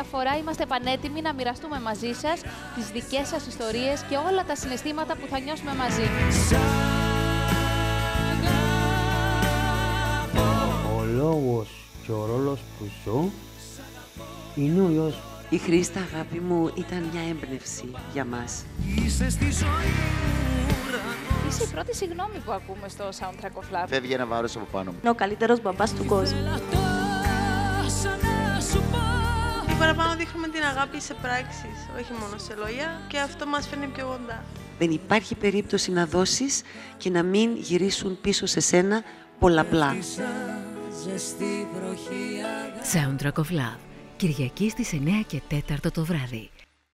μια φορά είμαστε πανέτοιμοι να μοιραστούμε μαζί σας τις δικές σας ιστορίες και όλα τα συναισθήματα που θα νιώσουμε μαζί. Ο λόγος και ο ρόλος που ζω είναι ο γιος μου. Η Χρήστα, αγάπη μου, ήταν μια έμπνευση για μας. Είσαι η πρώτη συγγνώμη που ακούμε στο Soundtrack of Love. Φεύγει ένα βάρος από πάνω μου. Είναι ο καλύτερος μπαμπάς του κόσμου. Παραπάνω δείχνουμε την αγάπη σε πράξεις, όχι μόνο σε λόγια και αυτό μας φέρνει πιο κοντά. Δεν υπάρχει περίπτωση να δώσεις και να μην γυρίσουν πίσω σε σένα πολλαπλά. Soundtrack of Love. Κυριακή στις 9 και 4 το βράδυ.